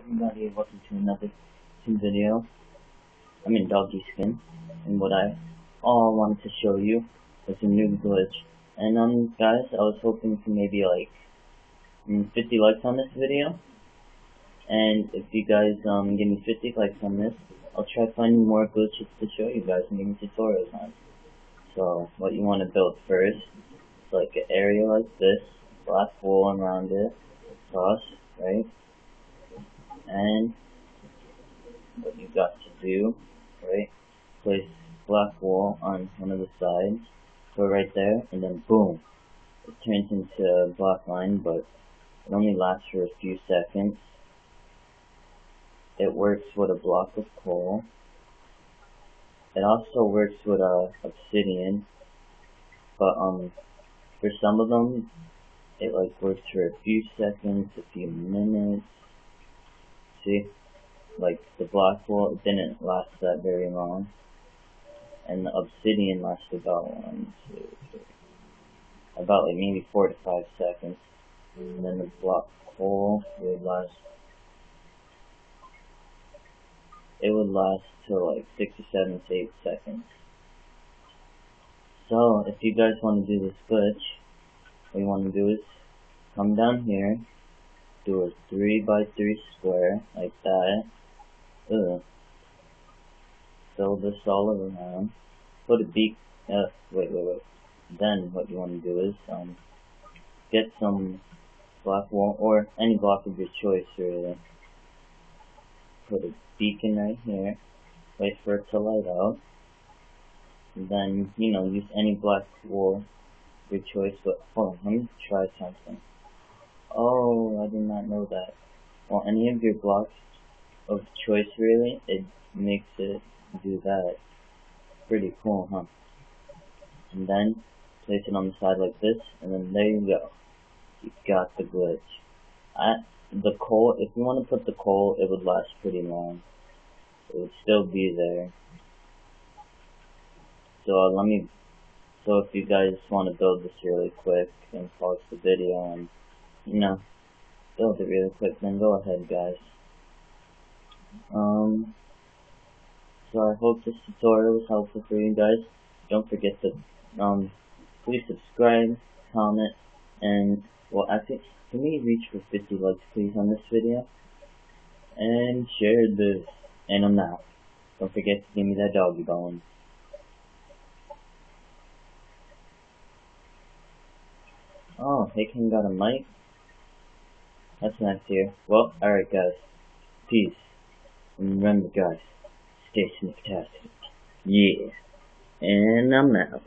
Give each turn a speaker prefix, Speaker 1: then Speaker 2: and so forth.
Speaker 1: everybody, welcome to another video. I'm in doggy skin, and what I all wanted to show you was a new glitch. And um, guys, I was hoping to maybe like mm, 50 likes on this video. And if you guys um give me 50 likes on this, I'll try finding more glitches to show you guys and give me tutorials on. So, what you want to build first, is like an area like this, black wall around it, across, right? And what you got to do, right? Place black wall on one of the sides, go right there, and then boom, it turns into a black line, but it only lasts for a few seconds. It works with a block of coal. It also works with a uh, obsidian, but um, for some of them, it like works for a few seconds, a few minutes, See? Like, the black wall didn't last that very long. And the obsidian lasted about one, two, three, about like maybe four to five seconds. And then the black coal would last, it would last till like six or seven to eight seconds. So, if you guys want to do this glitch, what you want to do is come down here, do a 3 by 3 square, like that. Ugh. Fill this all around. Put a beak, uh, wait, wait, wait. Then what you want to do is, um, get some black wall, or any block of your choice, really. Put a beacon right here. Wait for it to light out. And then, you know, use any black wall your choice, but hold on, let me try something. Oh, I did not know that. Well, any of your blocks of choice, really, it makes it do that. Pretty cool, huh? And then, place it on the side like this, and then there you go. You got the glitch. I, the coal, if you want to put the coal, it would last pretty long. It would still be there. So uh, let me, so if you guys want to build this really quick and pause the video and you know, build it really quick, then go ahead, guys. Um, so I hope this tutorial was helpful for you guys. Don't forget to, um, please subscribe, comment, and, well, I think, can we reach for 50 likes, please, on this video? And share this. And I'm out. Don't forget to give me that doggy bone. Oh, Hicken got a mic? That's nice here. Well, alright guys. Peace. And remember guys, stay snicktastic. Yeah. And I'm out.